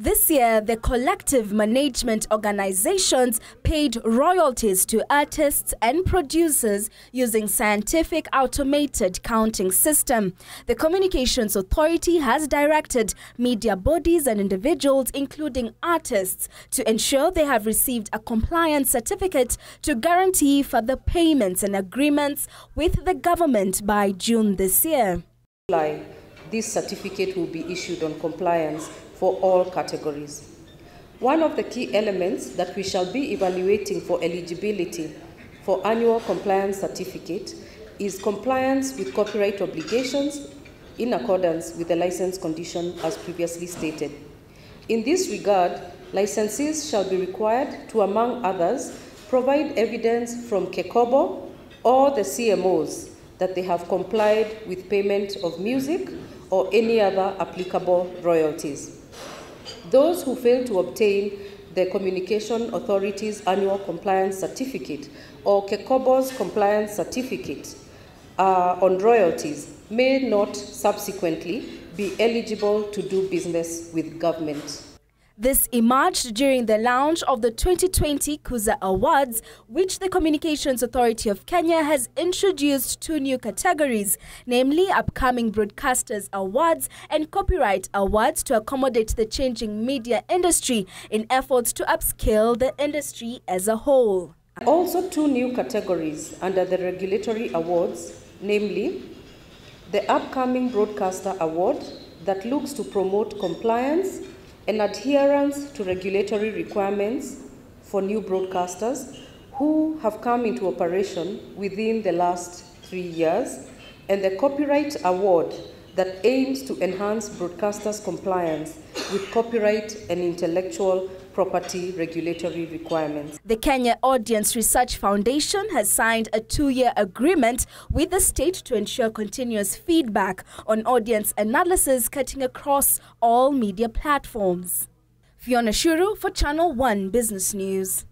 This year, the collective management organizations paid royalties to artists and producers using scientific automated counting system. The Communications Authority has directed media bodies and individuals, including artists, to ensure they have received a compliance certificate to guarantee further payments and agreements with the government by June this year. This certificate will be issued on compliance for all categories. One of the key elements that we shall be evaluating for eligibility for annual compliance certificate is compliance with copyright obligations in accordance with the license condition as previously stated. In this regard, licensees shall be required to, among others, provide evidence from KECOBO or the CMOs that they have complied with payment of music or any other applicable royalties. Those who fail to obtain the Communication Authority's Annual Compliance Certificate or KECOBO's Compliance Certificate uh, on royalties may not subsequently be eligible to do business with government. This emerged during the launch of the 2020 Kuza Awards, which the Communications Authority of Kenya has introduced two new categories, namely Upcoming Broadcasters Awards and Copyright Awards to accommodate the changing media industry in efforts to upscale the industry as a whole. Also two new categories under the regulatory awards, namely the Upcoming Broadcaster Award that looks to promote compliance and adherence to regulatory requirements for new broadcasters who have come into operation within the last three years, and the Copyright Award that aims to enhance broadcasters' compliance with copyright and intellectual property regulatory requirements. The Kenya Audience Research Foundation has signed a two-year agreement with the state to ensure continuous feedback on audience analysis cutting across all media platforms. Fiona Shuru for Channel 1 Business News.